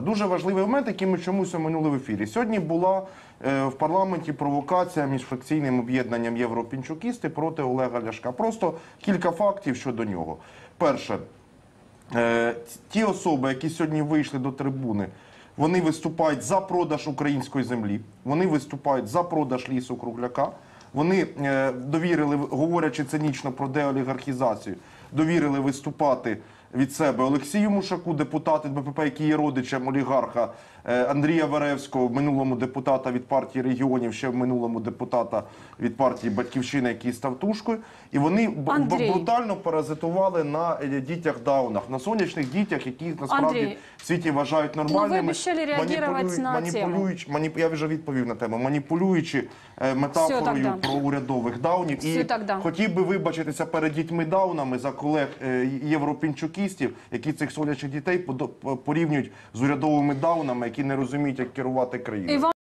Дуже важливий момент, який ми чомусь оминули в ефірі. Сьогодні була е, в парламенті провокація між фракційним об'єднанням Європінчукісти проти Олега Ляшка. Просто кілька фактів щодо нього. Перше, е, ті особи, які сьогодні вийшли до трибуни, вони виступають за продаж української землі, вони виступають за продаж лісу кругляка. Вони е, довірили, говорячи цинічно про деолігархізацію, довірили виступати від себе Олексію Мушаку, депутат від БПП, який є родичем олігарха е, Андрія Варевського, в минулому депутата від партії регіонів, ще в минулому депутата від партії Батьківщина, який став тушкою. І вони брутально паразитували на е, дітях даунах, на сонячних дітях, які насправді Андрій. в світі вважають нормальними. обещали реагировать Маніпулюють- маніпулюють- маніп- Я вже відповів на тему. Маніпулюючи е, метафорою про урядових даунів. Все і тогда. хотів би вибачитися перед дітьми даунами за колег е, європінчукістів, які цих сонячих дітей порівнюють з урядовими даунами, які не розуміють, як керувати країною.